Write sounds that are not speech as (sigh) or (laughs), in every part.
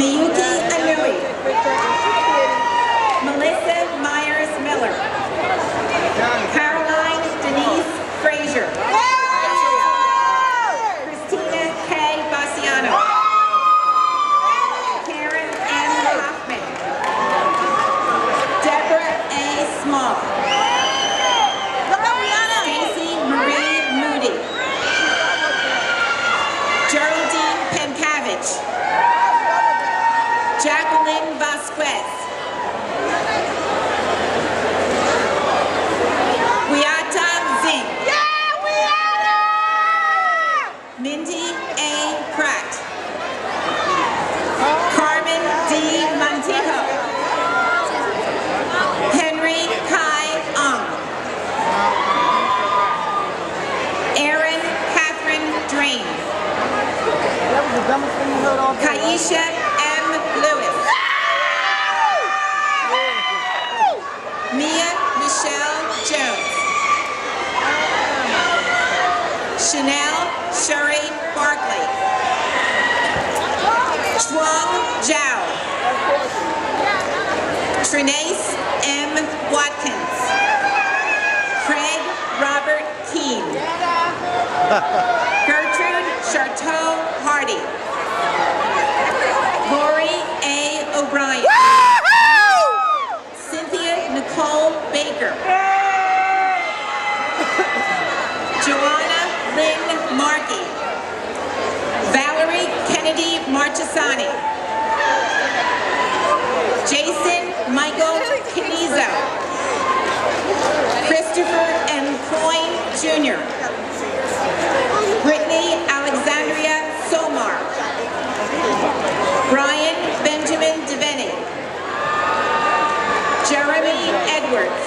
May you Aldrich. Jacqueline Vasquez. Wiata Zing. Mindy A. Pratt. Carmen D. Montijo. Henry Kai Ung. Erin Catherine Drain. That was the dumbest thing you heard all day. Kaisha M. Lewis. Mia Michelle Jones. Chanel Sherry Barkley. Chuang Zhao. Trinace M. Watkins. Craig Robert Keene. Gertrude Charteau Hardy. Lori A. O'Brien. Cynthia Nicole Baker. Joanna Lynn Markey. Valerie Kennedy Marchesani. Jason Michael Canizo. Christopher M. Coyne Jr. Brittany Alexandria Somar. Brian Benjamin Devaney. Jeremy Edwards.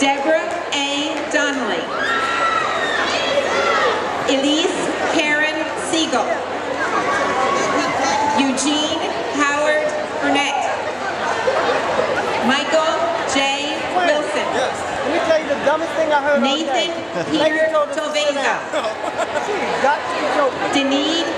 Deborah A. Donnelly. Elise Karen Siegel. Eugene Howard Burnett. Michael J. Wilson. Yes. Let me tell you the dumbest thing I heard. Nathan (laughs) Peter you told us to sit Toveza. down. (laughs) She got to be joking. Denise.